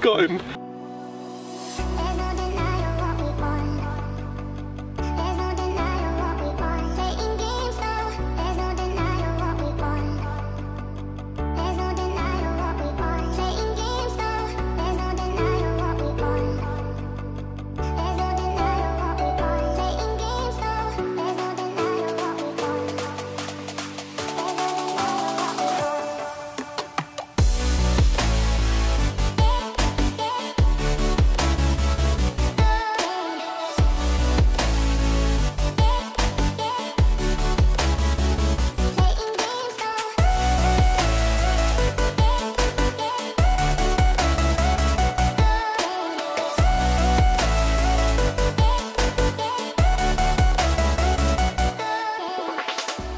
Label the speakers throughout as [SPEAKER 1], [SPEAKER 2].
[SPEAKER 1] Got him.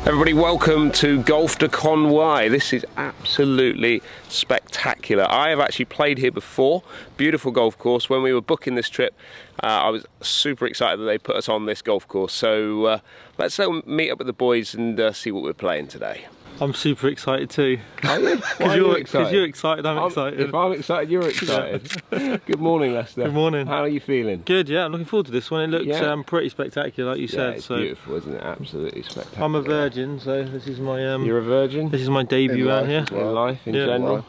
[SPEAKER 1] Everybody, welcome to Golf de Cornouaille. This is absolutely spectacular. I have actually played here before. Beautiful golf course. When we were booking this trip, uh, I was super excited that they put us on this golf course. So uh, let's meet up with the boys and uh, see what we're playing today.
[SPEAKER 2] I'm super excited too.
[SPEAKER 1] Are you?
[SPEAKER 2] Because you're, excited. you're excited, I'm,
[SPEAKER 1] I'm-
[SPEAKER 2] excited.
[SPEAKER 1] If I'm excited, you're excited. Good morning, Lester.
[SPEAKER 2] Good morning.
[SPEAKER 1] How are you feeling?
[SPEAKER 2] Good, yeah, I'm looking forward to this one. It looks
[SPEAKER 1] Yeah.
[SPEAKER 2] um, pretty spectacular, like you
[SPEAKER 1] Yeah,
[SPEAKER 2] said.
[SPEAKER 1] it's
[SPEAKER 2] so
[SPEAKER 1] beautiful, isn't it? Absolutely spectacular.
[SPEAKER 2] I'm a virgin, so this is my um,
[SPEAKER 1] You're a virgin
[SPEAKER 2] this is my debut out here.
[SPEAKER 3] well.
[SPEAKER 1] in life in
[SPEAKER 2] Yeah.
[SPEAKER 1] general.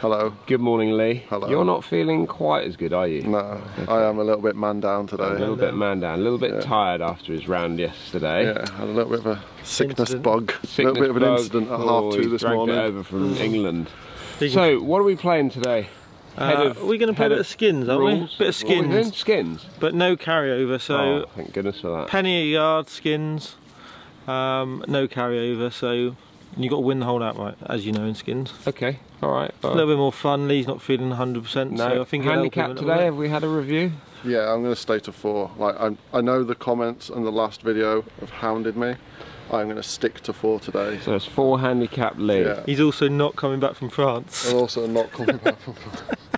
[SPEAKER 3] Hello.
[SPEAKER 1] Good morning, Lee.
[SPEAKER 3] Hello.
[SPEAKER 1] You're not feeling quite as good, are you?
[SPEAKER 3] No, I am a little bit man down today.
[SPEAKER 1] A little bit man down, a little bit
[SPEAKER 3] Yeah.
[SPEAKER 1] tired after his round yesterday.
[SPEAKER 3] Yeah, had a little bit of a sickness
[SPEAKER 2] Incident.
[SPEAKER 3] bug. A little bit of an
[SPEAKER 1] bug.
[SPEAKER 3] incident at
[SPEAKER 1] Oh,
[SPEAKER 3] half two this
[SPEAKER 1] dragged
[SPEAKER 3] morning.
[SPEAKER 1] It over from England. So, what are we playing today?
[SPEAKER 2] Uh,
[SPEAKER 1] of-
[SPEAKER 2] we're going to play a bit of skins, aren't we?
[SPEAKER 1] rules?
[SPEAKER 2] Bit of
[SPEAKER 1] What are we doing?
[SPEAKER 2] skins,
[SPEAKER 1] Skins.
[SPEAKER 2] but no carryover. So
[SPEAKER 1] oh, thank goodness for that.
[SPEAKER 2] penny a yard skins, um, no carryover. So you got to win the whole outright, as you know in skins.
[SPEAKER 1] Okay, all right.
[SPEAKER 2] A uh, little bit more fun. Lee's not feeling 100%,
[SPEAKER 1] no,
[SPEAKER 2] so I think it'll help him a
[SPEAKER 1] handicap today.
[SPEAKER 2] bit.
[SPEAKER 1] Have we had a review?
[SPEAKER 3] Yeah, I'm going to stay to four. Like I, I know the comments and the last video have hounded me. I'm going to stick to four today.
[SPEAKER 1] So it's four handicap Lee.
[SPEAKER 3] Yeah.
[SPEAKER 2] He's also not coming back from France.
[SPEAKER 3] And also not coming back from. France.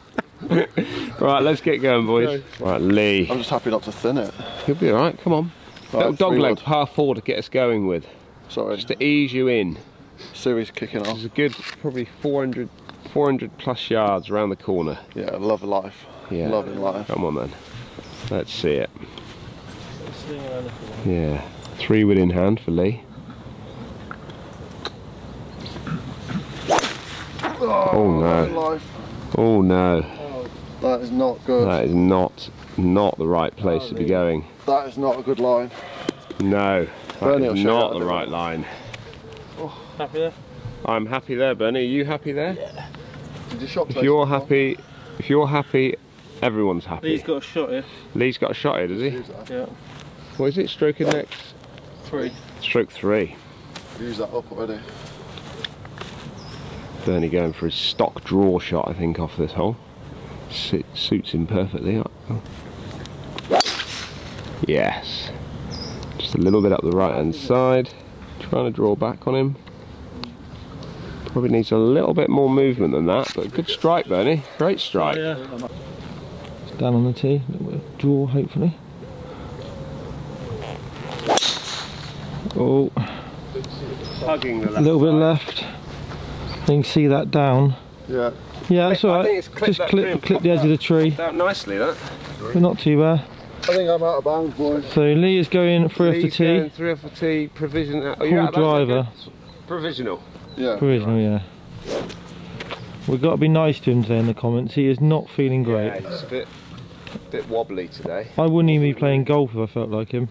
[SPEAKER 1] Right, let's get going, boys. Right, Lee.
[SPEAKER 3] I'm just happy not to thin it.
[SPEAKER 1] You'll be all right. Come on.
[SPEAKER 3] Right,
[SPEAKER 1] Little dog leg
[SPEAKER 3] wood.
[SPEAKER 1] par four to get us going with,
[SPEAKER 3] Sorry,
[SPEAKER 1] just to ease you in.
[SPEAKER 3] Series kicking off.
[SPEAKER 1] There's a good, probably 400, 400 plus yards around the corner.
[SPEAKER 3] Yeah, love life.
[SPEAKER 1] Yeah.
[SPEAKER 3] Loving life.
[SPEAKER 1] Come on then. Let's see it. Yeah. Three wood in hand for Lee. Oh, oh
[SPEAKER 3] Loving
[SPEAKER 1] no. Oh no.
[SPEAKER 3] That is not good.
[SPEAKER 1] That is not not the right place to be going.
[SPEAKER 3] That is not a good line.
[SPEAKER 1] No. That is not the right line.
[SPEAKER 2] Happy there?
[SPEAKER 1] I'm happy there, Bernie. Are you happy there?
[SPEAKER 3] Did you shot
[SPEAKER 1] if you're
[SPEAKER 3] as well?
[SPEAKER 1] happy, if you're happy, everyone's happy.
[SPEAKER 2] Lee's got a shot here.
[SPEAKER 1] Lee's got a shot here, does he?
[SPEAKER 2] Yeah.
[SPEAKER 1] What is it? Stroking next?
[SPEAKER 2] Three.
[SPEAKER 1] Stroke three.
[SPEAKER 3] Use that up already.
[SPEAKER 1] Bernie going for his stock draw shot, I think, off this hole. Su- suits him perfectly. Yes. Just a little bit up the right hand side. Trying to draw back on him. Probably needs a little bit more movement than that, but good strike, Bernie. Great strike.
[SPEAKER 2] Yeah. Down on the tee, a little bit of draw hopefully. Oh,
[SPEAKER 1] Hugging the
[SPEAKER 2] a little bit left. You can see that down.
[SPEAKER 3] Yeah.
[SPEAKER 2] Yeah, that's
[SPEAKER 1] I
[SPEAKER 2] alright.
[SPEAKER 1] think it's
[SPEAKER 2] Just clip, clip the edge of the tree.
[SPEAKER 1] Out nicely, that.
[SPEAKER 2] But not too bad.
[SPEAKER 3] I think I'm out of bounds, boys.
[SPEAKER 2] So Lee is going three off the
[SPEAKER 1] Lee's
[SPEAKER 2] tee.
[SPEAKER 1] going Three off the tee, provision. Oh,
[SPEAKER 2] Full
[SPEAKER 1] you're out of bounds,
[SPEAKER 2] driver.
[SPEAKER 1] Provisional.
[SPEAKER 3] Yeah.
[SPEAKER 2] Provisional, yeah. We've got to be nice to him today in the comments. He is not feeling great.
[SPEAKER 1] Yeah, it's a bit, a bit wobbly today.
[SPEAKER 2] I wouldn't even be playing golf if I felt like him.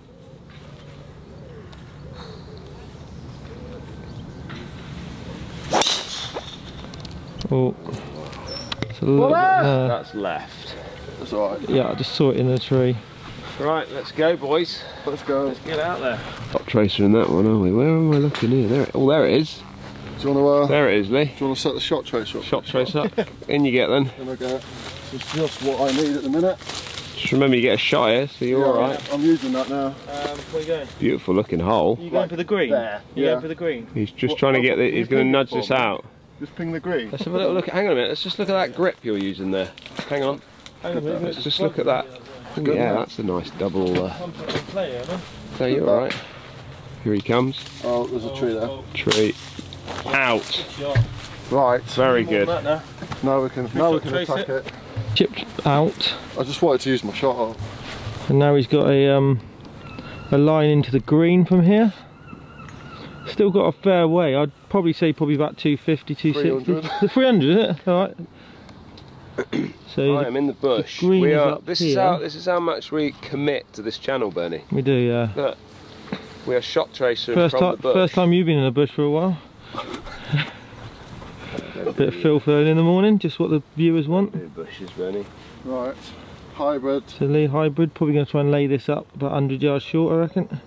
[SPEAKER 2] Oh, it's a little bit there.
[SPEAKER 1] That's left.
[SPEAKER 3] That's alright.
[SPEAKER 2] Yeah, I just saw it in the tree.
[SPEAKER 1] Right, let's go, boys.
[SPEAKER 3] Let's go.
[SPEAKER 2] Let's get out there.
[SPEAKER 1] Toptracer in that one, aren't we? Where am I looking here? There. Oh, there it is.
[SPEAKER 3] Do you want to? Uh,
[SPEAKER 1] There it is, Lee.
[SPEAKER 3] do you want to set the shot trace up?
[SPEAKER 1] Shot trace up. in you get then.
[SPEAKER 3] Then I get. It's just what I need at the minute.
[SPEAKER 1] Just remember you get a shot here, so you're
[SPEAKER 3] Yeah,
[SPEAKER 1] alright.
[SPEAKER 3] I'm using that now.
[SPEAKER 2] Um, where you going?
[SPEAKER 1] Beautiful looking hole.
[SPEAKER 2] you going for the green?
[SPEAKER 3] there.
[SPEAKER 2] You
[SPEAKER 3] Yeah.
[SPEAKER 2] going for the green?
[SPEAKER 1] He's just
[SPEAKER 3] What-
[SPEAKER 1] trying to get the, he's going to nudge this out.
[SPEAKER 3] Just ping the green.
[SPEAKER 1] Let's have a little look. Hang on a minute. Let's just look at that grip you're using there. Hang on.
[SPEAKER 2] Hang on a minute.
[SPEAKER 1] Let's just look at that.
[SPEAKER 3] Good
[SPEAKER 1] yeah,
[SPEAKER 3] man.
[SPEAKER 1] that's a nice double. Uh,
[SPEAKER 2] I'm player, man.
[SPEAKER 1] so you're alright. Here he comes.
[SPEAKER 3] Oh, there's a tree there.
[SPEAKER 1] Tree. Out.
[SPEAKER 3] Right.
[SPEAKER 1] Very good.
[SPEAKER 2] That now.
[SPEAKER 3] Now we can now we can attack
[SPEAKER 2] it?
[SPEAKER 3] it.
[SPEAKER 2] Chipped out,
[SPEAKER 3] I just wanted to use my shot arm.
[SPEAKER 2] and now he's got a um, a line into the green from here. Still got a fair way. I'd probably say probably about 250, 260.
[SPEAKER 3] 300.
[SPEAKER 2] 300, is it? All right. So
[SPEAKER 1] I am in the bush.
[SPEAKER 2] green
[SPEAKER 1] we
[SPEAKER 2] is
[SPEAKER 1] are.
[SPEAKER 2] up
[SPEAKER 1] This is
[SPEAKER 2] here.
[SPEAKER 1] how. This is how much we commit to this channel, Bernie.
[SPEAKER 2] we do, yeah.
[SPEAKER 1] Look, we are shot tracing
[SPEAKER 2] First
[SPEAKER 1] from
[SPEAKER 2] time,
[SPEAKER 1] the bush.
[SPEAKER 2] first time you've been in the bush for a while. Bit of filth early in the morning, just what the viewers want.
[SPEAKER 1] Bushes, Bernie.
[SPEAKER 3] Right. Hybrid.
[SPEAKER 2] So Lee Hybrid, probably going to try and lay this up about 100 yards short, I reckon.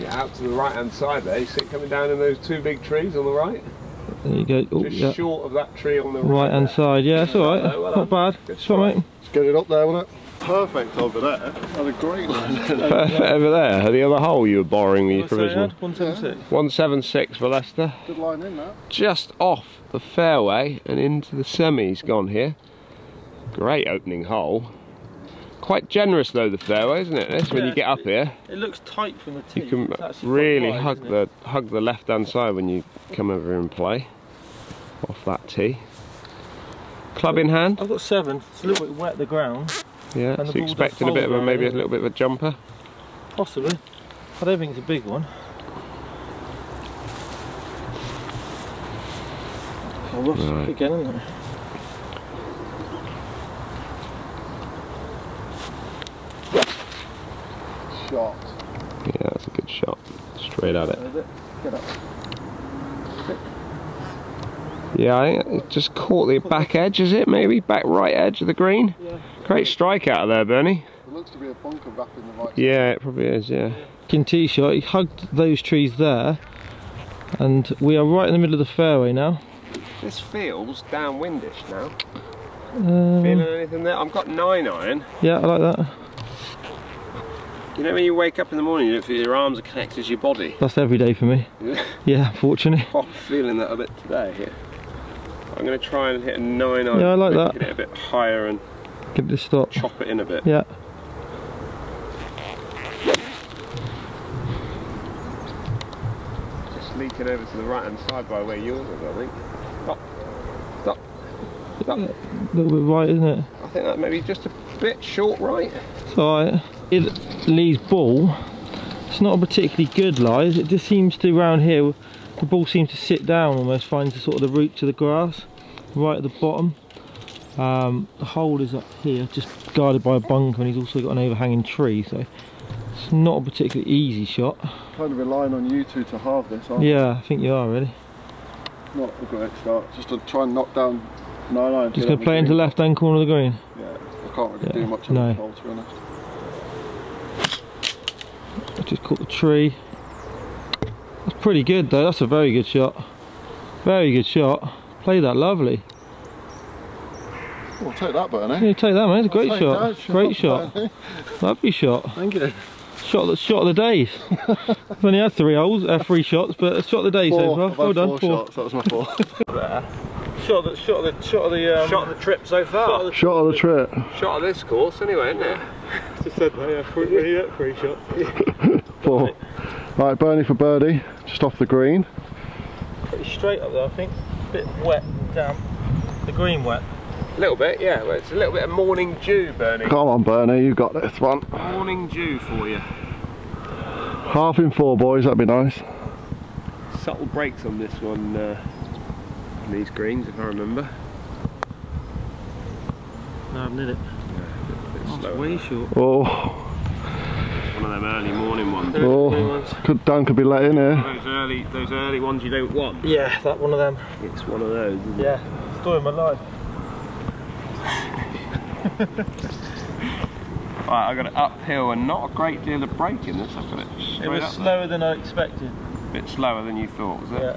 [SPEAKER 1] Yeah, out to the right hand side there. You see it coming down in those two big trees on the right?
[SPEAKER 2] There you go. Oh,
[SPEAKER 1] Just
[SPEAKER 2] yeah.
[SPEAKER 1] short of that tree on the right.
[SPEAKER 2] Right hand
[SPEAKER 1] there.
[SPEAKER 2] side, yeah, it's alright.
[SPEAKER 1] Well well
[SPEAKER 2] Not bad.
[SPEAKER 1] Good
[SPEAKER 2] Shot, mate.
[SPEAKER 3] Let's get it up there, wasn't it? Perfect over there. Had a great line.
[SPEAKER 1] Over there, the other hole you were borrowing with your provisional.
[SPEAKER 2] 176.
[SPEAKER 1] 176 for Lester.
[SPEAKER 3] Good line in there.
[SPEAKER 1] Just off the fairway and into the semis gone here. Great opening hole. Quite generous though the fairway, isn't it? This when you get up here,
[SPEAKER 2] It looks tight from the tee.
[SPEAKER 1] you can
[SPEAKER 2] It's actually quite
[SPEAKER 1] really
[SPEAKER 2] wide,
[SPEAKER 1] hug the hug the left hand side when you come over here and play off that tee. Club in hand,
[SPEAKER 2] I've got seven. It's a little bit wet the ground,
[SPEAKER 1] yeah.
[SPEAKER 2] And
[SPEAKER 1] So expecting a bit of a maybe a little bit of a jumper.
[SPEAKER 2] possibly. I don't think it's a big one. Oh, rough
[SPEAKER 1] Right.
[SPEAKER 2] again, isn't it?
[SPEAKER 3] Shot.
[SPEAKER 1] Yeah, that's a good shot. Straight at it.
[SPEAKER 2] Is it? Get up.
[SPEAKER 1] Yeah, I think it just caught the back edge, is it? Maybe back right edge of the green.
[SPEAKER 2] Yeah.
[SPEAKER 1] Great strike out of there, Bernie.
[SPEAKER 3] It looks to be a bunker wrap in the right.
[SPEAKER 1] Yeah, it probably is. Yeah.
[SPEAKER 2] In tee shot, he hugged those trees there, and we are right in the middle of the fairway now.
[SPEAKER 1] This feels downwindish now.
[SPEAKER 2] Um,
[SPEAKER 1] Feeling anything there? I've got nine iron.
[SPEAKER 2] yeah, I like that.
[SPEAKER 1] You know when you wake up in the morning, you don't feel your arms are connected to your body.
[SPEAKER 2] That's every day for me. Yeah, fortunately.
[SPEAKER 1] I'm feeling that a bit today. Here. I'm going to try and hit a nine iron.
[SPEAKER 2] Yeah, I like that.
[SPEAKER 1] Get it a bit higher and
[SPEAKER 2] Give it a stop.
[SPEAKER 1] chop it in a bit.
[SPEAKER 2] Yeah.
[SPEAKER 1] Just leaking over to the right hand side by where yours is, I think. Stop. Stop. Stop.
[SPEAKER 2] A little bit right, isn't it?
[SPEAKER 1] I think that maybe just a bit short right.
[SPEAKER 2] It's alright. It Lee's ball. It's not a particularly good lies. It just seems to round here. The ball seems to sit down almost, finds the sort of the root to the grass, right at the bottom. Um, the hole is up here, just guarded by a bunker, and he's also got an overhanging tree, so it's not a particularly easy shot.
[SPEAKER 3] Kind of relying on you two to halve this, aren't
[SPEAKER 2] Yeah, I think you are really.
[SPEAKER 3] Not a great start. Just to try and knock down nine iron.
[SPEAKER 2] Just gonna play into the left hand corner of the green.
[SPEAKER 3] Yeah, I can't really
[SPEAKER 2] Yeah,
[SPEAKER 3] do much on
[SPEAKER 2] no.
[SPEAKER 3] the hole to be honest.
[SPEAKER 2] I just caught the tree. That's pretty good though. That's a very good shot. Very good shot. Play that lovely.
[SPEAKER 3] Well, take that, Bernie.
[SPEAKER 2] Yeah, take that, man. It's a great
[SPEAKER 3] Take
[SPEAKER 2] shot.
[SPEAKER 3] that
[SPEAKER 2] Great shot.
[SPEAKER 3] Bernie.
[SPEAKER 2] Lovely shot.
[SPEAKER 3] Thank you.
[SPEAKER 2] Shot of the shot of the days. I've only had three holes, uh, three shots, but a shot of the day so far.
[SPEAKER 3] I've
[SPEAKER 2] Well
[SPEAKER 3] had
[SPEAKER 2] done.
[SPEAKER 3] four shots. That was my four.
[SPEAKER 2] Shot of the shot of the shot of the um,
[SPEAKER 1] Shot of the trip so far.
[SPEAKER 3] Shot of the trip.
[SPEAKER 1] Shot of this course anyway, isn't it?
[SPEAKER 2] Just said that, yeah, three, yeah, three shots.
[SPEAKER 3] Four. Right, Bernie for birdie. Just off the green.
[SPEAKER 2] Pretty straight up there, I think. A Bit wet and damp. The green wet.
[SPEAKER 1] A little bit, yeah. Well, it's a little bit of morning dew, Bernie.
[SPEAKER 3] Come on, Bernie. You got this one.
[SPEAKER 1] Morning dew for you.
[SPEAKER 3] Half in four, boys. That'd be nice.
[SPEAKER 1] Subtle breaks on this one. Uh, on these greens, if I remember.
[SPEAKER 2] No, I've knit it.
[SPEAKER 1] Bit
[SPEAKER 2] That's
[SPEAKER 1] slower.
[SPEAKER 2] way short.
[SPEAKER 3] Oh,
[SPEAKER 1] One of them early morning ones.
[SPEAKER 2] They're the green
[SPEAKER 3] oh.
[SPEAKER 2] ones.
[SPEAKER 3] Could Dan could be let in here.
[SPEAKER 1] Those early, those early ones you don't want.
[SPEAKER 2] Yeah, that one of them.
[SPEAKER 1] It's one of those. Isn't
[SPEAKER 2] Yeah, story of my life.
[SPEAKER 1] It? Right, I got it uphill and not a great deal of break in this. I've got it straight
[SPEAKER 2] It was
[SPEAKER 1] up there.
[SPEAKER 2] slower than I expected.
[SPEAKER 1] A bit slower than you thought, was it?
[SPEAKER 2] Yeah.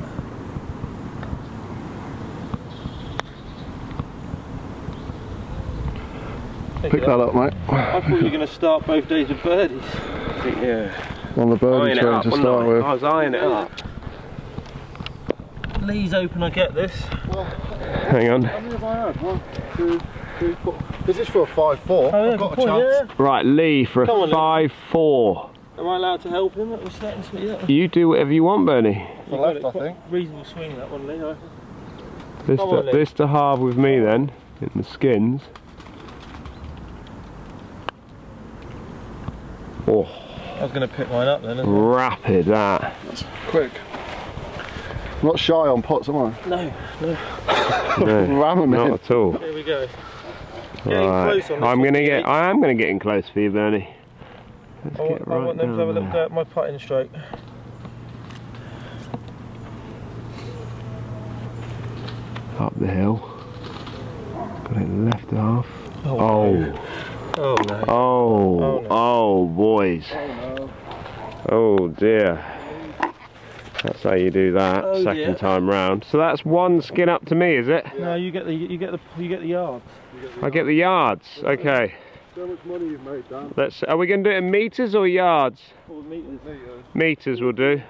[SPEAKER 3] Pick that up, mate.
[SPEAKER 2] I thought you were going to start both days with birdies.
[SPEAKER 1] I yeah.
[SPEAKER 3] On the birdie
[SPEAKER 1] Eyeing
[SPEAKER 3] train
[SPEAKER 1] up,
[SPEAKER 3] to
[SPEAKER 1] wasn't
[SPEAKER 3] start
[SPEAKER 1] I?
[SPEAKER 3] with.
[SPEAKER 1] I was eyeing it up.
[SPEAKER 2] Lee's open, I get this.
[SPEAKER 1] Hang on.
[SPEAKER 3] How many have I had? One, two, three, four. This is for a 5-4.
[SPEAKER 2] Oh,
[SPEAKER 3] I've got
[SPEAKER 2] good
[SPEAKER 3] a
[SPEAKER 2] point,
[SPEAKER 3] chance.
[SPEAKER 1] Right, Lee for a
[SPEAKER 2] Come on, Lee.
[SPEAKER 1] 5 4.
[SPEAKER 2] Am I allowed to help him? That was starting to.
[SPEAKER 1] You do whatever you want, Bernie.
[SPEAKER 3] For left, I think.
[SPEAKER 2] Reasonable swing that one, Lee.
[SPEAKER 1] This,
[SPEAKER 2] Come
[SPEAKER 1] to,
[SPEAKER 2] on, Lee.
[SPEAKER 1] this to halve with me then, in the skins. Oh,
[SPEAKER 2] I was going to pick mine up then. isn't
[SPEAKER 1] rapid that.
[SPEAKER 3] Quick. I'm not shy on pots, am I?
[SPEAKER 2] I? No, no.
[SPEAKER 1] No,
[SPEAKER 3] Ram 'em
[SPEAKER 1] not
[SPEAKER 3] in.
[SPEAKER 1] at all.
[SPEAKER 2] Here we go. Getting
[SPEAKER 1] Right.
[SPEAKER 2] close on
[SPEAKER 1] I'm gonna get. I am gonna get in close for you, Bernie. Let's oh,
[SPEAKER 2] I
[SPEAKER 1] get
[SPEAKER 2] want, I
[SPEAKER 1] right
[SPEAKER 2] want them to have a
[SPEAKER 1] down
[SPEAKER 2] look at my putting stroke.
[SPEAKER 1] Up the hill. Got it left half.
[SPEAKER 2] Oh,
[SPEAKER 1] Oh,
[SPEAKER 2] no. Oh no.
[SPEAKER 1] oh,
[SPEAKER 2] Oh, no.
[SPEAKER 1] oh, boys. Oh, oh dear. That's how you do that
[SPEAKER 2] Oh,
[SPEAKER 1] second
[SPEAKER 2] dear.
[SPEAKER 1] time round. So that's one skin up to me, is it?
[SPEAKER 2] No, you get the you get the you get the yards.
[SPEAKER 1] I get the yards. Okay.
[SPEAKER 3] So much money you've made, Dan.
[SPEAKER 1] Let's. Are we going to do it in meters or yards?
[SPEAKER 2] Four meters.
[SPEAKER 1] Meters will do.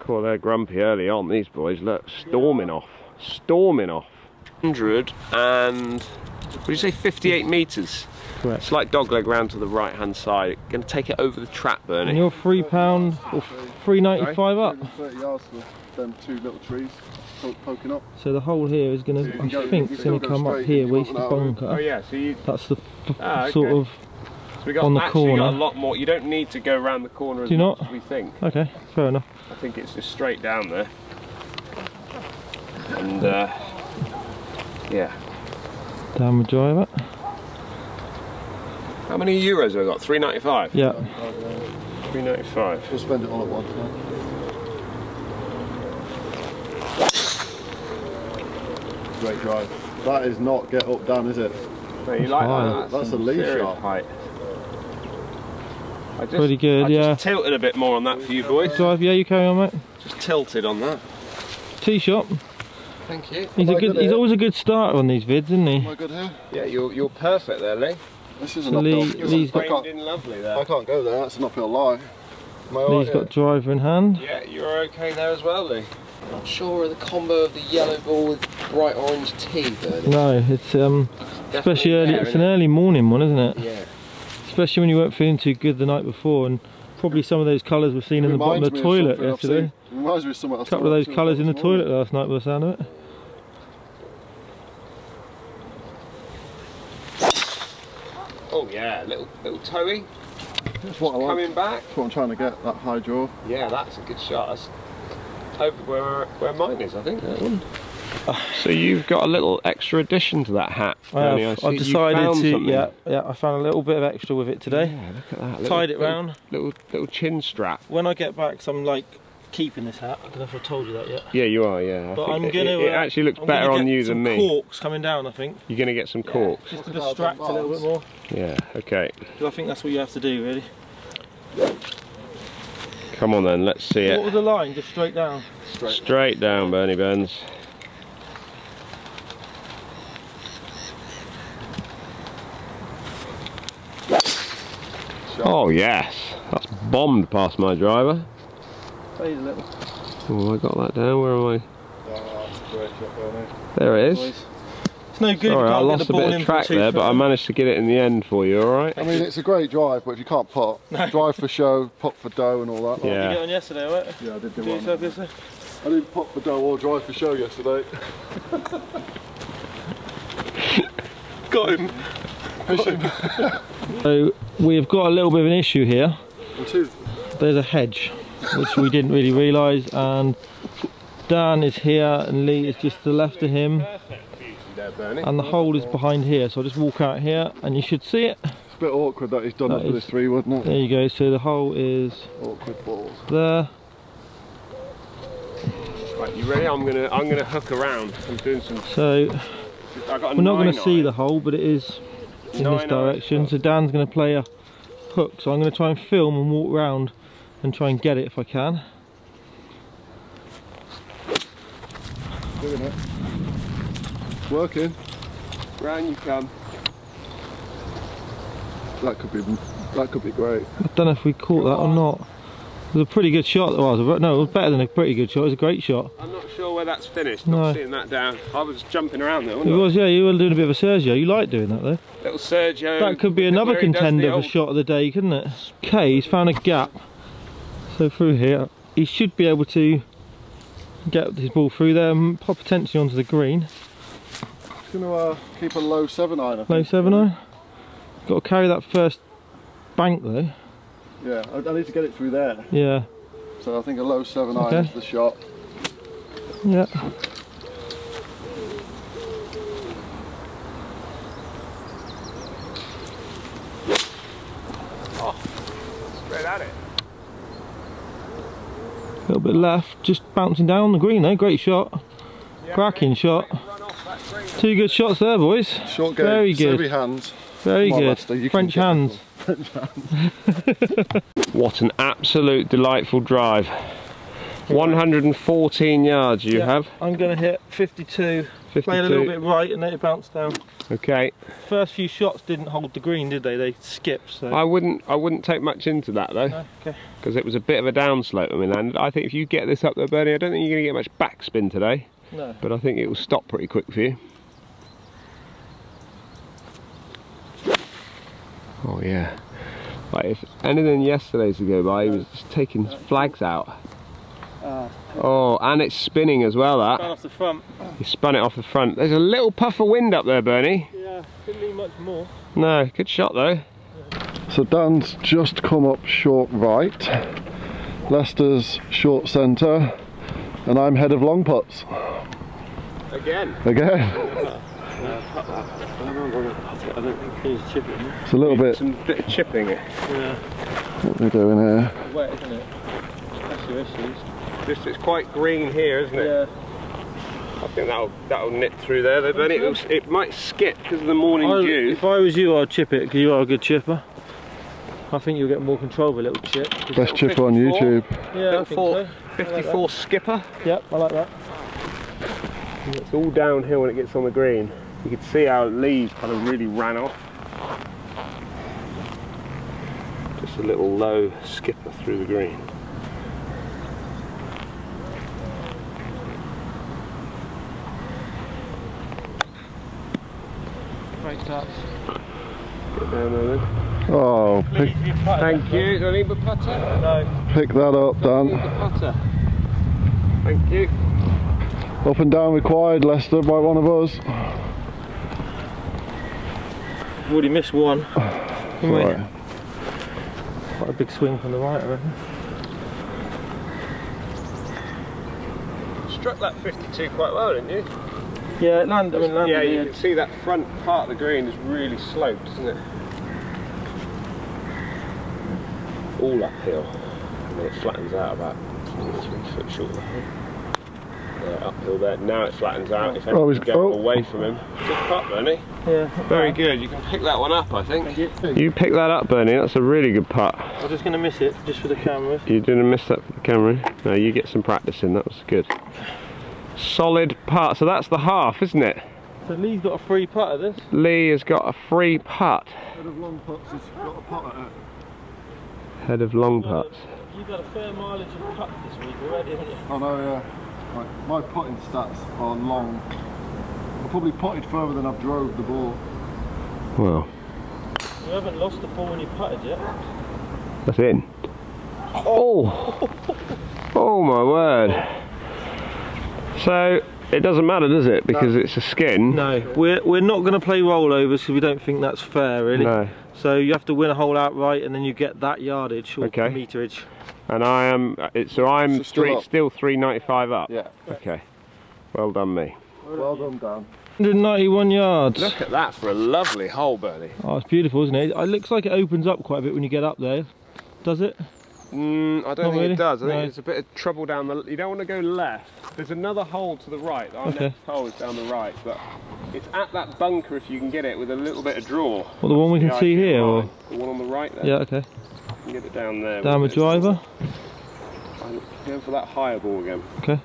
[SPEAKER 1] Cool, they're grumpy early on, these boys. Look, storming off. Storming off. 100 and. What did you say, 58 meters?
[SPEAKER 2] Correct.
[SPEAKER 1] Slight dogleg round to the right hand side. Going to take it over the trap,
[SPEAKER 2] And
[SPEAKER 1] Bernie.
[SPEAKER 2] you're three pound or three ninety five up.
[SPEAKER 3] 30 yards for them two little trees poking up.
[SPEAKER 2] So the hole here is gonna.
[SPEAKER 3] So
[SPEAKER 2] I
[SPEAKER 3] go-
[SPEAKER 2] think it's gonna come up here
[SPEAKER 3] if you
[SPEAKER 2] where
[SPEAKER 3] want
[SPEAKER 2] it's the bunker.
[SPEAKER 1] Oh, yeah, so you.
[SPEAKER 2] That's the f-
[SPEAKER 1] Ah, okay.
[SPEAKER 2] sort of.
[SPEAKER 1] So we got,
[SPEAKER 2] On the
[SPEAKER 1] actually got
[SPEAKER 2] corner.
[SPEAKER 1] a lot more. You don't need to go around the corner as
[SPEAKER 2] Do you
[SPEAKER 1] much
[SPEAKER 2] not?
[SPEAKER 1] as we think.
[SPEAKER 2] Okay, fair enough.
[SPEAKER 1] I think it's just straight down there. And, uh, yeah.
[SPEAKER 2] Down the driver.
[SPEAKER 1] How many euros have I got? 395?
[SPEAKER 2] Yeah.
[SPEAKER 1] 395.
[SPEAKER 3] We'll spend it all at once. Great drive. That is not get up down, is it?
[SPEAKER 1] No, you like
[SPEAKER 2] high.
[SPEAKER 1] that?
[SPEAKER 3] That's
[SPEAKER 1] some
[SPEAKER 3] a lead shot.
[SPEAKER 1] height. I just,
[SPEAKER 2] Pretty good,
[SPEAKER 1] I
[SPEAKER 2] yeah.
[SPEAKER 1] just tilted a bit more on that for you boys.
[SPEAKER 2] Drive, yeah, you carry on, mate.
[SPEAKER 1] Just tilted on that.
[SPEAKER 2] Tee shot.
[SPEAKER 1] Thank you.
[SPEAKER 2] He's a
[SPEAKER 3] Am I
[SPEAKER 2] good.
[SPEAKER 3] good
[SPEAKER 2] He's always a good starter on these vids, isn't
[SPEAKER 3] Am
[SPEAKER 2] he?
[SPEAKER 3] I good here?
[SPEAKER 1] Yeah, you're, you're perfect there, Lee.
[SPEAKER 3] This is
[SPEAKER 2] So
[SPEAKER 3] an
[SPEAKER 2] Lee-
[SPEAKER 3] uphill.
[SPEAKER 2] Lee's got-
[SPEAKER 3] I,
[SPEAKER 1] framed
[SPEAKER 3] can't,
[SPEAKER 1] in lovely
[SPEAKER 3] I can't go there, that's an uphill lie. Am I all
[SPEAKER 2] Lee's
[SPEAKER 3] right
[SPEAKER 2] got driver in hand.
[SPEAKER 1] Yeah, you're okay there as well, Lee.
[SPEAKER 4] Not sure of the combo of the yellow ball with bright orange tea, Bernie.
[SPEAKER 2] No, it's um, especially early.
[SPEAKER 1] there,
[SPEAKER 2] It's an
[SPEAKER 1] innit?
[SPEAKER 2] early morning one, isn't it?
[SPEAKER 4] Yeah.
[SPEAKER 2] Especially when you weren't feeling too good the night before, and probably some of those colours were seen in the bottom of the toilet yesterday.
[SPEAKER 3] Reminds me of something
[SPEAKER 2] A couple of those colours in the toilet last night, by the sound of it.
[SPEAKER 1] Oh yeah, little little toey
[SPEAKER 3] That's what I like.
[SPEAKER 1] coming back.
[SPEAKER 3] That's what I'm trying to get, that high draw.
[SPEAKER 1] Yeah, that's a good shot. That's over where where mine is, I think. That one. So you've got a little extra addition to that hat.
[SPEAKER 2] I've,
[SPEAKER 1] see
[SPEAKER 2] I've decided to.
[SPEAKER 1] something.
[SPEAKER 2] Yeah, yeah. I found a little bit of extra with it today.
[SPEAKER 1] Yeah, look at that. Little,
[SPEAKER 2] Tied it
[SPEAKER 1] little-
[SPEAKER 2] round.
[SPEAKER 1] Little little chin strap.
[SPEAKER 2] When I get back, I'm like keeping this hat. I don't know if I told you that yet.
[SPEAKER 1] Yeah, you are. Yeah. I
[SPEAKER 2] But
[SPEAKER 1] think
[SPEAKER 2] I'm
[SPEAKER 1] it-
[SPEAKER 2] gonna.
[SPEAKER 1] It, it
[SPEAKER 2] uh,
[SPEAKER 1] actually looks
[SPEAKER 2] I'm
[SPEAKER 1] better on you than me.
[SPEAKER 2] Corks coming down, I think.
[SPEAKER 1] You're gonna get some corks.
[SPEAKER 2] Just to
[SPEAKER 3] Look at how
[SPEAKER 2] distract a little bit more.
[SPEAKER 1] Yeah. Okay.
[SPEAKER 2] 'Cause I think that's what you have to do, really.
[SPEAKER 1] Come on then. Let's see
[SPEAKER 2] What
[SPEAKER 1] it.
[SPEAKER 2] What was the line? Just straight down.
[SPEAKER 1] Straight down, Bernie Burns. Oh yes, that's bombed past my driver.
[SPEAKER 2] Fade a little.
[SPEAKER 1] Oh, I got that down. Where am I?
[SPEAKER 3] That's a great shot, Bernie.
[SPEAKER 1] There it is.
[SPEAKER 2] It's no good if
[SPEAKER 1] Sorry, I lost
[SPEAKER 2] the
[SPEAKER 1] a bit of track there, but I managed to get it in the end for you. All right.
[SPEAKER 3] I mean, it's a great drive, but if you can't putt, drive for show, putt for dough and all that. Yeah.
[SPEAKER 2] You
[SPEAKER 1] Yeah.
[SPEAKER 2] get on yesterday, right?
[SPEAKER 3] Yeah, I did do
[SPEAKER 2] Do
[SPEAKER 3] one.
[SPEAKER 2] yourself yesterday?
[SPEAKER 3] I didn't putt for dough or drive for show yesterday.
[SPEAKER 2] Got him. So we've got a little bit of an issue here. There's a hedge, which we didn't really realise, and Dan is here and Lee is just to the left of him, and the hole is behind here. So I'll just walk out here, and you should see it.
[SPEAKER 3] it's a bit awkward that he's done
[SPEAKER 2] That
[SPEAKER 3] it for
[SPEAKER 2] is-
[SPEAKER 3] this three, wouldn't it?
[SPEAKER 2] There you go. So the hole is
[SPEAKER 3] Awkward balls.
[SPEAKER 2] there.
[SPEAKER 1] Right, you ready? I'm gonna I'm gonna hook around. I'm doing some.
[SPEAKER 2] So
[SPEAKER 1] got
[SPEAKER 2] we're not going to
[SPEAKER 1] nine
[SPEAKER 2] see the hole, but it is in
[SPEAKER 1] Nine
[SPEAKER 2] this direction. So Dan's going to play a hook. So I'm going to try and film and walk round and try and get it if I can.
[SPEAKER 3] Doing it. Working.
[SPEAKER 1] Round you come.
[SPEAKER 3] That could be that could be great.
[SPEAKER 2] I don't know if we caught that or not. It was a pretty good shot. Well, it was no, it was better than a pretty good shot. It was a great shot.
[SPEAKER 1] I'm not sure where that's finished.
[SPEAKER 2] No.
[SPEAKER 1] Not seeing that down. I was jumping around there.
[SPEAKER 2] It
[SPEAKER 1] Wasn't I?
[SPEAKER 2] was, yeah. You were doing a bit of a Sergio. You like doing that though.
[SPEAKER 1] Little Sergio.
[SPEAKER 2] That could be another
[SPEAKER 1] where he does the
[SPEAKER 2] contender for
[SPEAKER 1] old-
[SPEAKER 2] shot of the day, couldn't it? Okay, he's found a gap. So through here, he should be able to get his ball through there and pop potentially onto the green.
[SPEAKER 3] Just gonna uh, keep a low seven iron. I
[SPEAKER 2] Low seven iron. Got to carry that first bank though.
[SPEAKER 3] Yeah, I, I need to get it through there.
[SPEAKER 2] Yeah,
[SPEAKER 3] So I think a low seven
[SPEAKER 2] Okay.
[SPEAKER 3] iron is the shot.
[SPEAKER 2] yeah.
[SPEAKER 1] Straight at it.
[SPEAKER 2] A little bit left, just bouncing down the green though. Great shot. Cracking shot.
[SPEAKER 1] Run off that green.
[SPEAKER 2] Two good shots there, boys.
[SPEAKER 3] Short game.
[SPEAKER 2] Very good.
[SPEAKER 3] Heavy hands.
[SPEAKER 2] Very
[SPEAKER 3] Come
[SPEAKER 2] good.
[SPEAKER 3] Lester, you can
[SPEAKER 2] French hands.
[SPEAKER 1] What an absolute delightful drive. 114 yards you
[SPEAKER 2] Yeah.
[SPEAKER 1] have.
[SPEAKER 2] I'm going to hit 52.
[SPEAKER 1] 52.
[SPEAKER 2] Played a little bit right and then it bounced down.
[SPEAKER 1] Okay.
[SPEAKER 2] First few shots didn't hold the green, did they? They skipped. So.
[SPEAKER 1] I wouldn't I wouldn't take much into that though.
[SPEAKER 2] No? Okay.
[SPEAKER 1] Because it was a bit of a downslope when we landed. I think if you get this up there, Bernie, I don't think you're going to get much backspin today.
[SPEAKER 2] No.
[SPEAKER 1] But I think it will stop pretty quick for you. Oh yeah. Like if anything yesterday's to go by, he was just taking flags out.
[SPEAKER 2] Ah.
[SPEAKER 1] Oh, and it's spinning as well.
[SPEAKER 2] Ran
[SPEAKER 1] That
[SPEAKER 2] off the front.
[SPEAKER 1] he spun it off the front. There's a little puff of wind up there, Bernie.
[SPEAKER 2] Yeah, didn't need much more.
[SPEAKER 1] No, good shot though.
[SPEAKER 3] So Dan's just come up short right. Lester's short centre. And I'm head of long putts.
[SPEAKER 1] Again.
[SPEAKER 3] Again.
[SPEAKER 2] I don't think he's chipping.
[SPEAKER 3] It's a little bit
[SPEAKER 1] Some bit of chipping.
[SPEAKER 2] Yeah,
[SPEAKER 3] what we're doing here.
[SPEAKER 2] wet, isn't it? That's your issues.
[SPEAKER 1] Just it's quite green here, isn't it?
[SPEAKER 2] Yeah.
[SPEAKER 1] I think that'll that'll nip through there though, Bernie. It'll, it might skip because of the morning
[SPEAKER 2] I,
[SPEAKER 1] dew.
[SPEAKER 2] if I was you, I'd chip it because you are a good chipper. I think you'll get more control with a little chip.
[SPEAKER 3] Best chipper on YouTube.
[SPEAKER 2] Yeah, I think
[SPEAKER 1] four-
[SPEAKER 2] so.
[SPEAKER 1] 54 skipper.
[SPEAKER 2] Yep, I like that.
[SPEAKER 1] It's all downhill when it gets on the green. You can see how leaves kind of really ran off. Just a little low skipper through the green.
[SPEAKER 2] Great touch.
[SPEAKER 1] Get down there then.
[SPEAKER 3] Oh, pick,
[SPEAKER 1] Thank you. Do I need the putter?
[SPEAKER 2] No.
[SPEAKER 3] pick that up,
[SPEAKER 1] Need
[SPEAKER 3] Dan.
[SPEAKER 1] the putter. Thank you.
[SPEAKER 3] Up and down required, Lester, by one of us.
[SPEAKER 2] We've already missed one. Haven't?
[SPEAKER 3] Right.
[SPEAKER 2] Quite a big swing from the right, I reckon.
[SPEAKER 1] Struck that 52 quite well, didn't you?
[SPEAKER 2] Yeah, it landed. I mean, landed
[SPEAKER 1] Yeah, you can see that front part of the green is really sloped, isn't it? All uphill, and then it flattens out about three foot short. I think. Yeah, uphill there. Now it flattens out. If
[SPEAKER 3] Oh,
[SPEAKER 1] anyone's
[SPEAKER 3] he's-
[SPEAKER 1] going
[SPEAKER 3] oh.
[SPEAKER 1] away from him, good putt, Bernie.
[SPEAKER 2] Yeah.
[SPEAKER 1] Very good. You can pick that one up, I think.
[SPEAKER 2] You.
[SPEAKER 1] You pick that up, Bernie. That's a really good putt.
[SPEAKER 2] I'm just going to miss it just for the cameras.
[SPEAKER 1] You didn't miss that for the camera. No, you get some practice in. That was good. Solid putt. So that's the half, isn't it?
[SPEAKER 2] So Lee's got a free putt of this.
[SPEAKER 1] Lee has got a free putt.
[SPEAKER 3] Head of long putts has got a pot at it.
[SPEAKER 1] Head of long putts.
[SPEAKER 2] You've got a fair mileage of putts this week already, haven't you?
[SPEAKER 3] I know, yeah. Right, my putting stats are long. I've probably putted further than I've drove the ball.
[SPEAKER 1] Well,
[SPEAKER 2] You haven't lost the ball when you putted yet.
[SPEAKER 1] that's in. Oh! Oh my word. So, it doesn't matter, does it? Because it's a skin.
[SPEAKER 2] No, we're we're not going to play rollovers because we don't think that's fair, really.
[SPEAKER 1] No.
[SPEAKER 2] So you have to win a hole outright, and then you get that yardage or
[SPEAKER 1] Okay.
[SPEAKER 2] meterage.
[SPEAKER 1] And I am, it, so I'm
[SPEAKER 3] So still
[SPEAKER 1] three,
[SPEAKER 3] up.
[SPEAKER 1] still 395 up.
[SPEAKER 3] Yeah.
[SPEAKER 1] Okay. Well done, me.
[SPEAKER 3] Well done, Dan.
[SPEAKER 2] 191 yards.
[SPEAKER 1] Look at that for a lovely hole, Bernie.
[SPEAKER 2] Oh, it's beautiful, isn't it? It looks like it opens up quite a bit when you get up there. Does it?
[SPEAKER 1] Mm, I don't
[SPEAKER 2] Not
[SPEAKER 1] think
[SPEAKER 2] really?
[SPEAKER 1] it does. I think
[SPEAKER 2] No.
[SPEAKER 1] there's a bit of trouble down the. You don't want to go left. There's another hole to the right. Our
[SPEAKER 2] Okay.
[SPEAKER 1] next hole is down the right, but it's at that bunker if you can get it with a little bit of draw.
[SPEAKER 2] Well, the one we can see here, or
[SPEAKER 1] the one on the right there.
[SPEAKER 2] yeah, okay.
[SPEAKER 1] You can get it down there.
[SPEAKER 2] Down
[SPEAKER 1] with
[SPEAKER 2] with driver.
[SPEAKER 1] I'm going for that higher ball again.
[SPEAKER 2] Okay.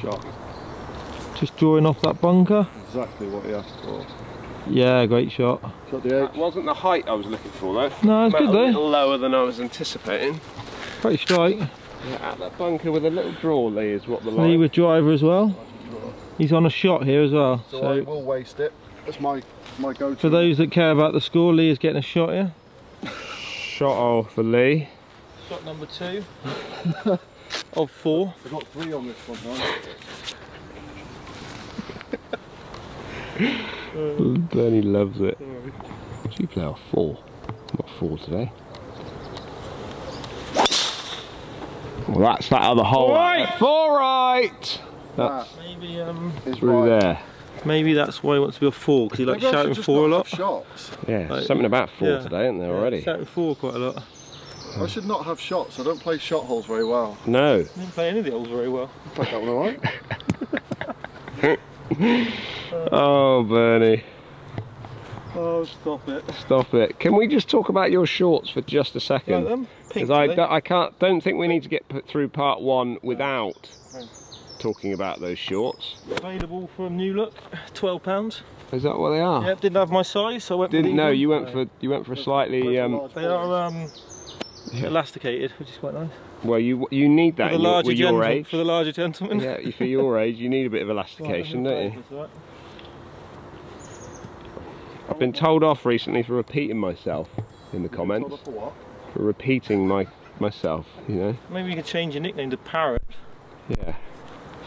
[SPEAKER 3] Shot.
[SPEAKER 2] Just drawing off that bunker.
[SPEAKER 3] Exactly what he asked for.
[SPEAKER 2] Yeah, great shot.
[SPEAKER 3] Got the
[SPEAKER 1] That wasn't the height I was looking for though.
[SPEAKER 2] No, it's
[SPEAKER 1] Went
[SPEAKER 2] good
[SPEAKER 1] a
[SPEAKER 2] though.
[SPEAKER 1] little lower than I was anticipating.
[SPEAKER 2] Pretty straight.
[SPEAKER 1] Yeah, at that bunker with a little draw Lee is what the
[SPEAKER 2] Lee with driver as well. He's on a shot here as well.
[SPEAKER 3] So, I will waste it. That's my my go-to.
[SPEAKER 2] for those that care about the score, Lee is getting a shot here.
[SPEAKER 1] Shot off for Lee.
[SPEAKER 2] Shot number two of four.
[SPEAKER 3] I've got three on this one now.
[SPEAKER 1] Bernie loves it. Should you play off four? Not four today. Well, that's that other hole.
[SPEAKER 2] Right.
[SPEAKER 1] Four right. That's
[SPEAKER 2] Maybe um,
[SPEAKER 3] Is
[SPEAKER 1] through
[SPEAKER 3] right.
[SPEAKER 1] there.
[SPEAKER 2] maybe that's why he wants to be a four because he likes
[SPEAKER 3] Maybe
[SPEAKER 2] shouting four a lot.
[SPEAKER 3] Shots.
[SPEAKER 1] Yeah,
[SPEAKER 2] Right.
[SPEAKER 1] something about four
[SPEAKER 2] Yeah.
[SPEAKER 1] today, isn't there already?
[SPEAKER 2] Shouting four quite a lot.
[SPEAKER 3] I should not have shots. I don't play shot holes very well.
[SPEAKER 1] No.
[SPEAKER 2] I Didn't play any of the holes very well.
[SPEAKER 3] I played that one alright.
[SPEAKER 1] Oh, Bernie,
[SPEAKER 2] Oh, stop it.
[SPEAKER 1] stop it. Can we just talk about your shorts for just a second? Because I, I can't, don't think we need to get put through part one without talking about those shorts.
[SPEAKER 2] Available from New Look, twelve pounds.
[SPEAKER 1] Is that what they are?
[SPEAKER 2] Yep, didn't have my size, so I went. for
[SPEAKER 1] Didn't know you went for you went for a slightly um.
[SPEAKER 2] They are um, elasticated, which is quite nice.
[SPEAKER 1] Well, you you need that
[SPEAKER 2] For the
[SPEAKER 1] your,
[SPEAKER 2] larger
[SPEAKER 1] with your age.
[SPEAKER 2] For the larger gentleman.
[SPEAKER 1] Yeah, for your age, you need a bit of elastication, don't you?
[SPEAKER 2] Try this, right?
[SPEAKER 1] I've been told off recently for repeating myself in the comments.
[SPEAKER 3] For what?
[SPEAKER 1] For repeating my myself, you know.
[SPEAKER 2] Maybe you could change your nickname to Parrot.
[SPEAKER 1] Yeah.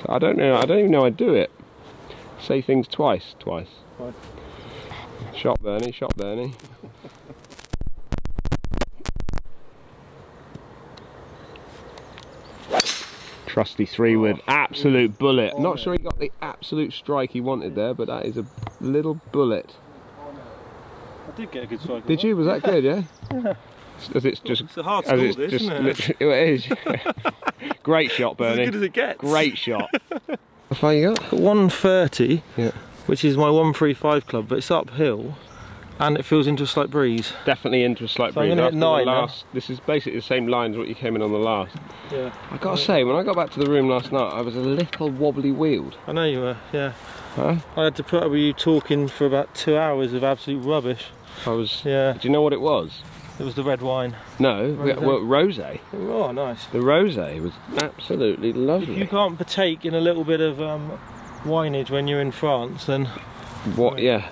[SPEAKER 1] So I don't know. I don't even know I do it. Say things twice, twice.
[SPEAKER 2] Right.
[SPEAKER 1] Shot Bernie, shot Bernie. Trusty three wood, oh, absolute bullet. Oh, Not sure he got the absolute strike he wanted there, but that is a little bullet.
[SPEAKER 2] I did get a good strike.
[SPEAKER 1] Did you? Was that good? Yeah. As it's just,
[SPEAKER 2] It's a hard
[SPEAKER 1] as
[SPEAKER 2] score,
[SPEAKER 1] it's
[SPEAKER 2] this,
[SPEAKER 1] just,
[SPEAKER 2] isn't it?
[SPEAKER 1] it is. Great shot,
[SPEAKER 2] It's as good as it gets.
[SPEAKER 1] Great shot. How far you got?
[SPEAKER 2] 130,
[SPEAKER 1] Yeah.
[SPEAKER 2] which is my 135 club, but it's uphill and it feels into a slight breeze.
[SPEAKER 1] Definitely into a slight
[SPEAKER 2] So I'm
[SPEAKER 1] breeze.
[SPEAKER 2] gonna hit
[SPEAKER 1] After the
[SPEAKER 2] nine now.
[SPEAKER 1] this is basically the same line as what you came in on the last.
[SPEAKER 2] Yeah.
[SPEAKER 1] I gotta say, when I got back to the room last night, I was a little wobbly wheeled.
[SPEAKER 2] I know you were, yeah.
[SPEAKER 1] Huh?
[SPEAKER 2] I had to put up with you talking for about two hours of absolute rubbish.
[SPEAKER 1] I was.
[SPEAKER 2] Yeah,
[SPEAKER 1] Do you know what it was?
[SPEAKER 2] it was the red wine.
[SPEAKER 1] No,
[SPEAKER 2] Rosé?
[SPEAKER 1] well, rosé.
[SPEAKER 2] Oh, nice.
[SPEAKER 1] The rosé was absolutely lovely.
[SPEAKER 2] If you can't partake in a little bit of um, wineage when you're in France, then
[SPEAKER 1] What? Yeah.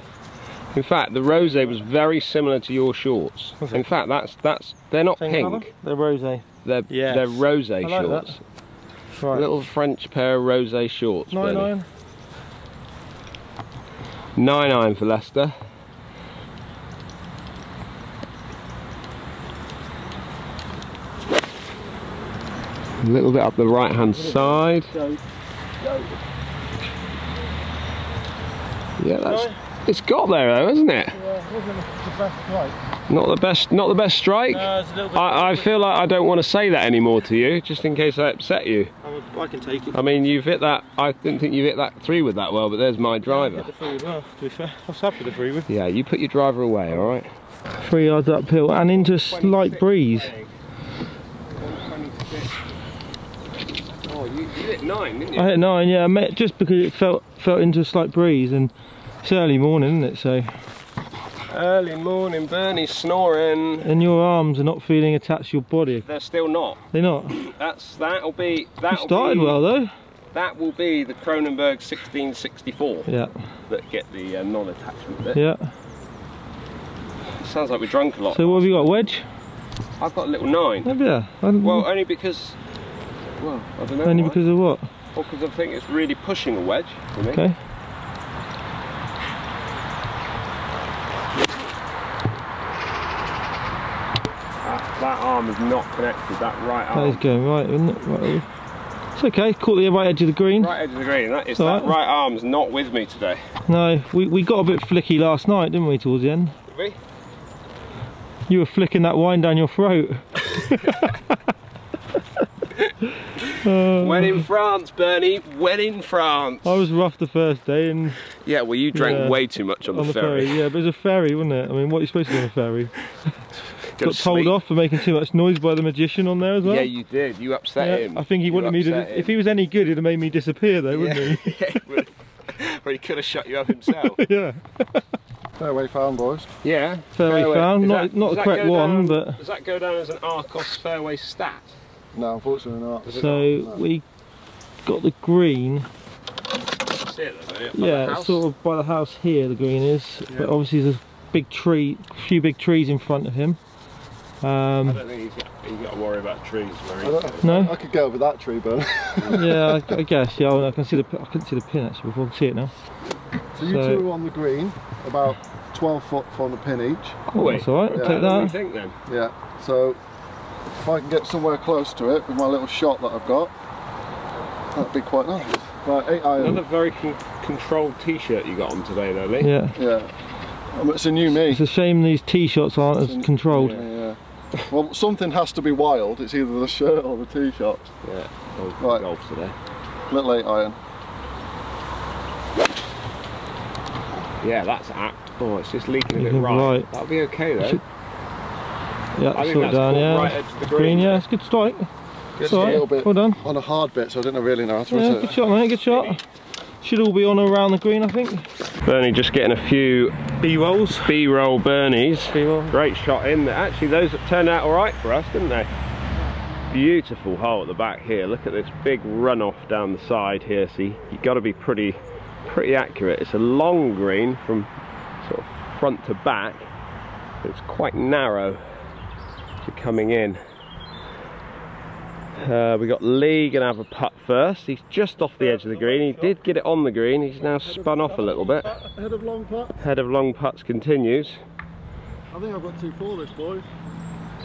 [SPEAKER 1] In fact, the rosé was very similar to your shorts. In fact, that's that's they're not
[SPEAKER 2] same
[SPEAKER 1] pink.
[SPEAKER 2] colour? They're rosé.
[SPEAKER 1] They're
[SPEAKER 2] Yes.
[SPEAKER 1] they're rosé
[SPEAKER 2] like that.
[SPEAKER 1] shorts.
[SPEAKER 2] Right.
[SPEAKER 1] Little French pair of rosé shorts.
[SPEAKER 2] nine
[SPEAKER 1] Bernie.
[SPEAKER 2] nine.
[SPEAKER 1] Nine nine for Lester. A little bit up the right hand side. Yeah, that's it's got there though, isn't it?
[SPEAKER 2] Yeah, wasn't the best strike.
[SPEAKER 1] Not the best not the best strike.
[SPEAKER 2] No, it's a little bit.
[SPEAKER 1] I, I feel like I don't want to say that anymore to you, just in case I upset you.
[SPEAKER 2] I, I can take it.
[SPEAKER 1] I mean, you've hit that. I didn't think you hit that three with that well, but there's my
[SPEAKER 2] Hit
[SPEAKER 1] driver.
[SPEAKER 2] the three well, to be fair. I was happy with the three with.
[SPEAKER 1] Yeah, you put your driver away, all right.
[SPEAKER 2] Three yards uphill and into a slight breeze.
[SPEAKER 1] You, you nine, didn't
[SPEAKER 2] I hit nine, yeah, I met just because it felt felt into a slight breeze and it's early morning, isn't it? So,
[SPEAKER 1] Early morning, Bernie snoring.
[SPEAKER 2] and your arms are not feeling attached to your body.
[SPEAKER 1] They're still not.
[SPEAKER 2] They're not.
[SPEAKER 1] That's that'll be that'll
[SPEAKER 2] started
[SPEAKER 1] be,
[SPEAKER 2] well though.
[SPEAKER 1] That will be the Kronenbourg 1664
[SPEAKER 2] Yeah,
[SPEAKER 1] that get the uh, non-attachment bit.
[SPEAKER 2] yeah.
[SPEAKER 1] Sounds like we drunk a lot.
[SPEAKER 2] So what have you got? Wedge?
[SPEAKER 1] I've got a little nine.
[SPEAKER 2] Oh, yeah.
[SPEAKER 1] Well, only because. Well, I don't know.
[SPEAKER 2] only
[SPEAKER 1] why.
[SPEAKER 2] because of what?
[SPEAKER 1] Well, because I think it's really pushing a wedge for me.
[SPEAKER 2] Okay.
[SPEAKER 1] That, that arm is not connected. That right arm.
[SPEAKER 2] That is going right, isn't it? Right. It's okay. Caught the right edge of the green.
[SPEAKER 1] Right edge of the green. That is that
[SPEAKER 2] right.
[SPEAKER 1] right arm's not with me today.
[SPEAKER 2] No, we, we got a bit flicky last night, didn't we? Towards the end,
[SPEAKER 1] Did we?
[SPEAKER 2] you were flicking that wine down your throat. Uh,
[SPEAKER 1] When in France, Bernie. When in France.
[SPEAKER 2] I was rough the first day and
[SPEAKER 1] Yeah, well, you drank
[SPEAKER 2] Yeah.
[SPEAKER 1] way too much on,
[SPEAKER 2] on
[SPEAKER 1] the ferry.
[SPEAKER 2] Yeah, but it was a ferry, wasn't it? I mean, what are you supposed to do on a ferry? Got
[SPEAKER 1] to
[SPEAKER 2] told
[SPEAKER 1] sleep.
[SPEAKER 2] off for making too much noise by the magician on there as well.
[SPEAKER 1] Yeah, you did. You upset
[SPEAKER 2] Yeah,
[SPEAKER 1] him.
[SPEAKER 2] I think he
[SPEAKER 1] You
[SPEAKER 2] wanted me
[SPEAKER 1] upset
[SPEAKER 2] to. If he was any good, he'd have made me disappear, though, wouldn't
[SPEAKER 1] yeah. yeah, he would. Or he could have shut you up himself.
[SPEAKER 2] Yeah.
[SPEAKER 3] Fairway found, boys.
[SPEAKER 1] Yeah.
[SPEAKER 2] Fairway found,
[SPEAKER 1] Does
[SPEAKER 2] not-
[SPEAKER 1] that-
[SPEAKER 2] not
[SPEAKER 1] does
[SPEAKER 2] the correct one,
[SPEAKER 1] down-
[SPEAKER 2] but-
[SPEAKER 1] Does that go down as an Arccos fairway stat?
[SPEAKER 3] No, unfortunately not.
[SPEAKER 1] Does
[SPEAKER 2] So
[SPEAKER 1] not?
[SPEAKER 2] we got the green.
[SPEAKER 1] See though, don't you? Up by
[SPEAKER 2] Yeah,
[SPEAKER 1] the
[SPEAKER 2] sort of by the house here. The green is,
[SPEAKER 1] Yeah.
[SPEAKER 2] but obviously there's a big tree, a few big trees in front of him. Um, I
[SPEAKER 1] don't think he's got, he's got to worry about trees where he's
[SPEAKER 3] don't-
[SPEAKER 2] No?
[SPEAKER 3] I could go over that tree, but
[SPEAKER 2] yeah, I, I guess. Yeah, I can see the. I couldn't see the pin actually before. I can see it now.
[SPEAKER 3] so you
[SPEAKER 2] So-
[SPEAKER 3] two are on the green, about 12 foot from the pin each.
[SPEAKER 1] Oh,
[SPEAKER 2] That's all right. I'll
[SPEAKER 3] Yeah.
[SPEAKER 2] take
[SPEAKER 1] What do you think then?
[SPEAKER 3] Yeah. So if I can get somewhere close to it with my little shot that I've got, that'd be quite nice. Right, eight iron.
[SPEAKER 1] Another very con- controlled t-shirt you got on today though, Lee.
[SPEAKER 2] Yeah,
[SPEAKER 3] Yeah. Um, it's a new me.
[SPEAKER 2] it's a shame these tee shots aren't as controlled.
[SPEAKER 3] Yeah, yeah. Well, something has to be wild. It's either the shirt or the tee shot.
[SPEAKER 1] Yeah.
[SPEAKER 3] Right.
[SPEAKER 1] golf today.
[SPEAKER 3] Little eight iron.
[SPEAKER 1] Yeah, that's apt. Oh, it's just leaking a bit right.
[SPEAKER 2] right.
[SPEAKER 1] That'll be okay though.
[SPEAKER 2] Should- Yeah,
[SPEAKER 1] I think
[SPEAKER 2] sort it
[SPEAKER 1] that's
[SPEAKER 2] down. Yeah,
[SPEAKER 1] right edge of the
[SPEAKER 2] green.
[SPEAKER 1] green.
[SPEAKER 2] Yeah, it's a good strike.
[SPEAKER 1] Good
[SPEAKER 2] It's right.
[SPEAKER 3] bit
[SPEAKER 2] Well done.
[SPEAKER 3] on a hard bit, so I didn't really know how to
[SPEAKER 2] Yeah, good
[SPEAKER 3] it.
[SPEAKER 2] shot, mate. Good shot. Should all be on around the green, I think.
[SPEAKER 1] Bernie just getting a few
[SPEAKER 2] B rolls.
[SPEAKER 1] B-roll Bernies.
[SPEAKER 2] B roll.
[SPEAKER 1] Great shot in there. Actually, those turned out all right for us, didn't they? Beautiful hole at the back here. Look at this big runoff down the side here. See, you got to be pretty, pretty accurate. It's a long green from sort of front to back. It's quite narrow to coming in. Uh, we got Lee gonna have a putt first. He's just off the edge of the green. He did get it on the green. He's now spun off a little bit.
[SPEAKER 3] Head of long putt.
[SPEAKER 1] Head of long putts continues.
[SPEAKER 3] I think I've got two for this, boys.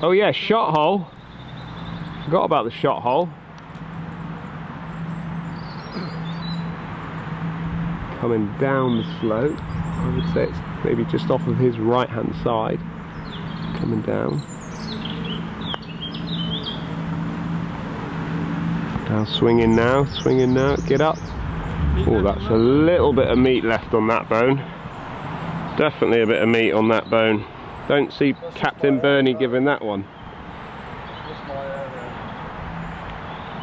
[SPEAKER 1] Oh yeah, shot hole. Forgot about the shot hole. Coming down the slope. I would say it's maybe just off of his right hand side. Coming down. Now swinging now, swinging now, get up. Oh, that's a little bit of meat left on that bone. Definitely a bit of meat on that bone. Don't see Captain Bernie giving that one.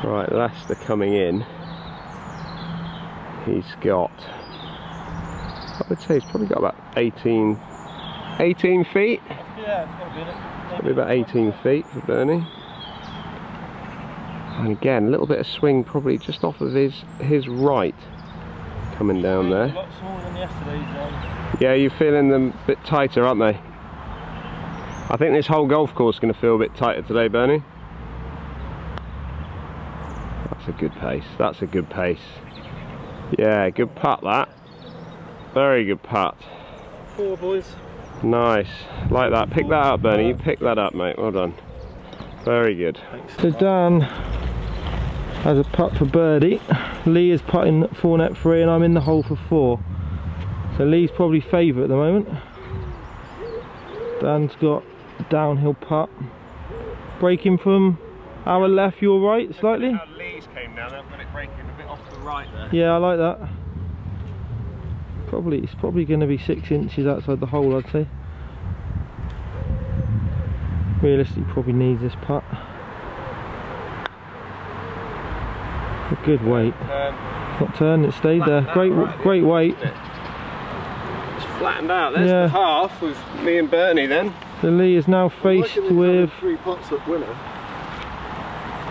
[SPEAKER 1] Right, Lester coming in. He's got, I would say he's probably got about 18, 18 feet.
[SPEAKER 2] Yeah, it's got to be in it.
[SPEAKER 1] Probably about 18 feet for Bernie. And again, a little bit of swing probably just off of his, his right. Coming down there.
[SPEAKER 2] lot smaller than yesterday's.
[SPEAKER 1] Yeah, you're feeling them a bit tighter, aren't they? I think this whole golf course is going to feel a bit tighter today, Bernie. That's a good pace. That's a good pace. Yeah, good putt that. Very good putt.
[SPEAKER 2] four boys.
[SPEAKER 1] Nice. Like that. Pick that up, Bernie. You pick that up, mate. Well done. Very good.
[SPEAKER 2] So Dan has a putt for birdie. Lee is putting four net three, and I'm in the hole for four. So Lee's probably favourite at the moment. Dan's got a downhill putt. Breaking from our left, your right slightly.
[SPEAKER 1] Lee's came down, it breaking a bit off the right there.
[SPEAKER 2] Yeah, I like that. Probably it's probably going to be six inches outside the hole, I'd say. Realistically, probably needs this putt. Good weight. Not turn, it stayed there. Great, great weight.
[SPEAKER 1] It's flattened out. There's
[SPEAKER 2] Yeah.
[SPEAKER 1] the half with me and Bernie then.
[SPEAKER 2] The Lee is now faced with.
[SPEAKER 3] three putts at winner.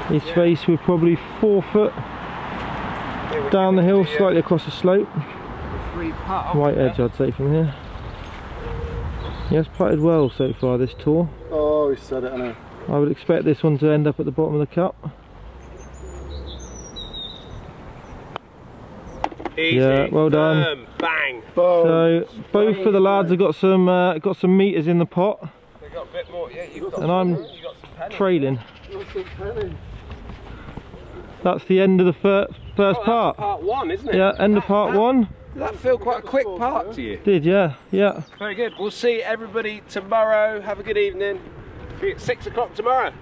[SPEAKER 2] He's faced with probably four foot down the hill, slightly across the slope.
[SPEAKER 1] Free putt.
[SPEAKER 2] Right edge, I'd say from here. He has putted well so far this tour.
[SPEAKER 3] Oh, he said it, I know.
[SPEAKER 2] I would expect this one to end up at the bottom of the cup.
[SPEAKER 1] Easy.
[SPEAKER 2] Yeah, well done.
[SPEAKER 1] Firm. Bang.
[SPEAKER 2] So both of the lads have got some uh, got some meters in the pot,
[SPEAKER 1] They got a bit more. Yeah, you've got.
[SPEAKER 2] and I'm
[SPEAKER 1] You got some
[SPEAKER 2] trailing. That's the end of the fir- first
[SPEAKER 1] Oh,
[SPEAKER 2] part.
[SPEAKER 1] part one, isn't it?
[SPEAKER 2] Yeah, end of part one.
[SPEAKER 1] Does that feel quite a quick part to you?
[SPEAKER 2] Did yeah, yeah.
[SPEAKER 1] Very good. We'll see everybody tomorrow. Have a good evening. See you at six o'clock tomorrow.